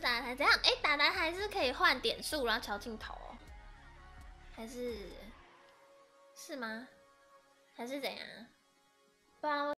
打台怎样？哎，打台还是可以换点数，然后调镜头哦，还是是吗？还是怎样？不然我。